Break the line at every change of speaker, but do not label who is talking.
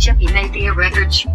Chippy Mafia Records.